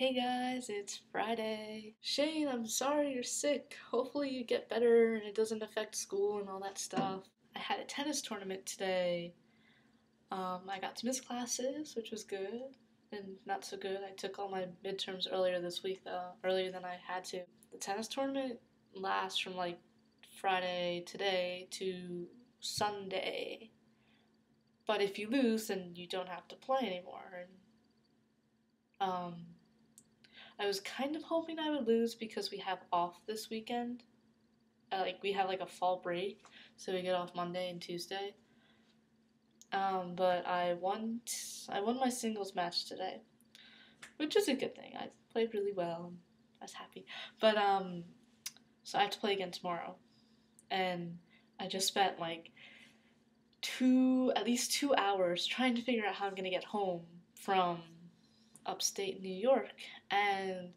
Hey guys, it's Friday. Shane, I'm sorry you're sick. Hopefully you get better and it doesn't affect school and all that stuff. I had a tennis tournament today. Um, I got to miss classes, which was good, and not so good. I took all my midterms earlier this week, though, earlier than I had to. The tennis tournament lasts from like Friday today to Sunday. But if you lose, then you don't have to play anymore. And, um, I was kind of hoping I would lose because we have off this weekend. Uh, like we have like a fall break, so we get off Monday and Tuesday. Um, but I won. T- I won my singles match today, which is a good thing. I played really well. I was happy. But um, so I have to play again tomorrow, and I just spent like two, at least two hours trying to figure out how I'm gonna get home from upstate New York, and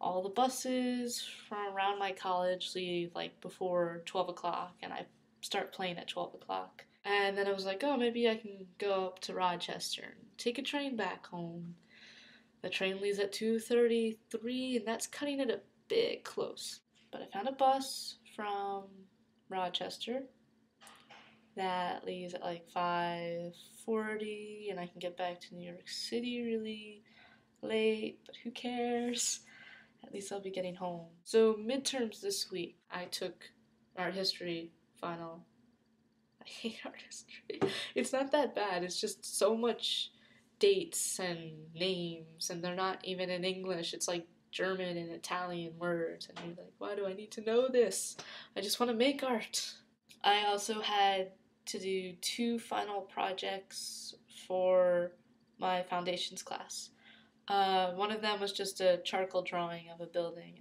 all the buses from around my college leave like before 12 o'clock, and I start playing at 12 o'clock. And then I was like, oh, maybe I can go up to Rochester and take a train back home. The train leaves at 2:33, and that's cutting it a bit close. But I found a bus from Rochester that leaves at like 5:40, and I can get back to New York City really late. But who cares? At least I'll be getting home. So midterms this week, I took art history final I hate art history. It's not that bad. It's just so much dates and names, and they're not even in English. It's like German and Italian words, and you're like, why do I need to know this? I just want to make art. I also had to do two final projects for my foundations class. Uh, one of them was just a charcoal drawing of a building.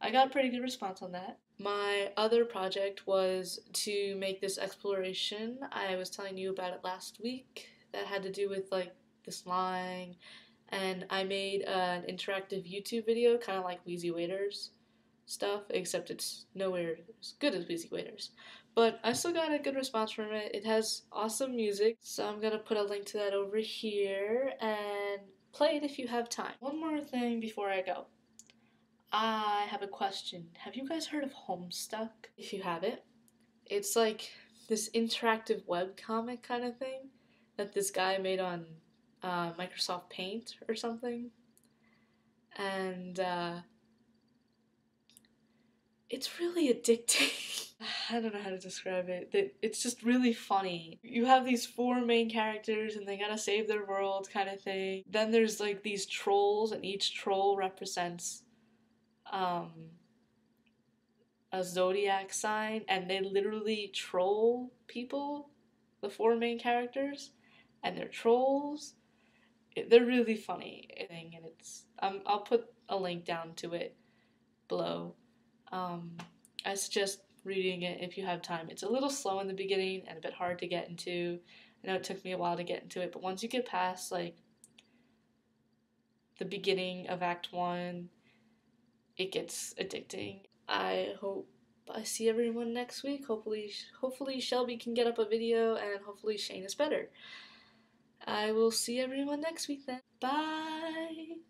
I got a pretty good response on that. My other project was to make this exploration. I was telling you about it last week that had to do with like the slang, and I made an interactive YouTube video, kind of like Wheezy Waiters stuff, except it's nowhere as good as Wheezy Waiters. But I still got a good response from it. It has awesome music, so I'm gonna put a link to that over here and play it if you have time. One more thing before I go. I have a question. Have you guys heard of Homestuck? If you have it, it's like this interactive web comic kind of thing that this guy made on uh, Microsoft Paint or something. And uh, it's really addicting. I don't know how to describe it. It's just really funny. You have these four main characters and they gotta save their world kind of thing. Then there's like these trolls, and each troll represents um, a zodiac sign and they literally troll people, the four main characters, and they're trolls. they're really funny, and it's um, I'll put a link down to it below. Um, I suggest reading it if you have time. It's a little slow in the beginning and a bit hard to get into. I know it took me a while to get into it, but once you get past like the beginning of Act One it gets addicting. I hope I see everyone next week. Hopefully, hopefully Shelby can get up a video, and hopefully Shane is better. I will see everyone next week then. Bye.